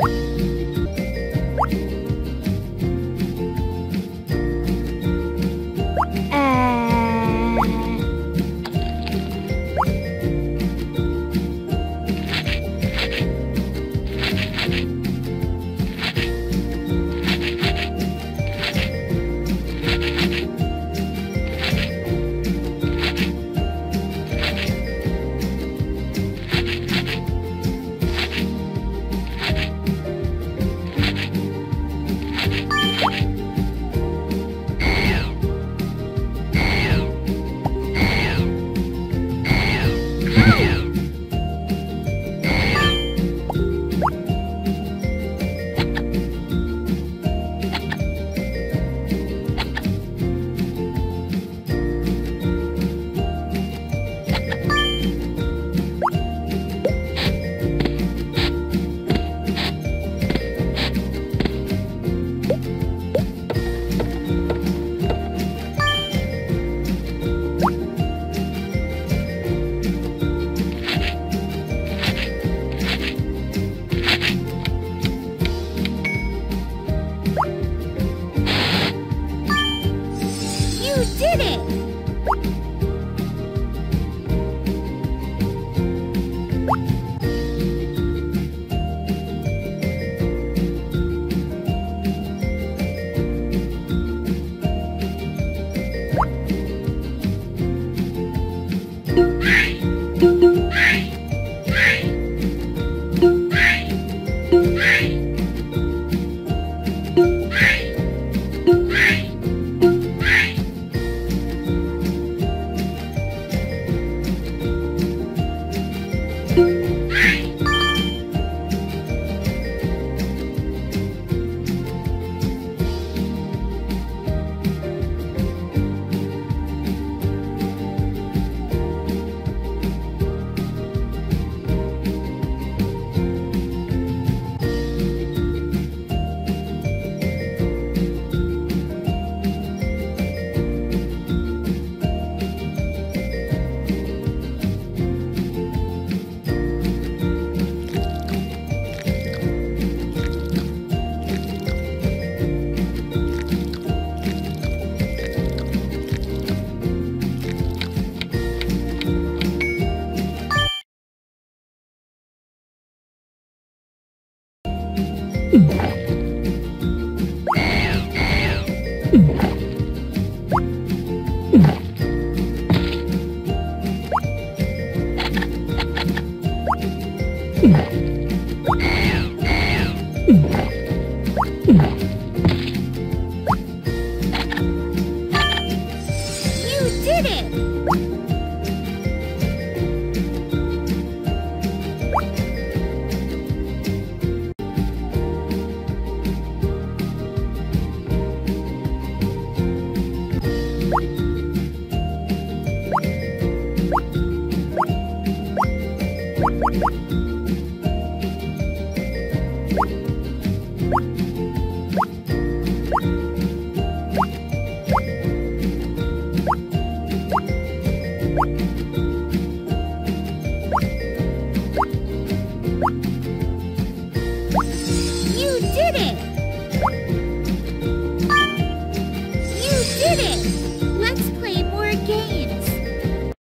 You You 嗯。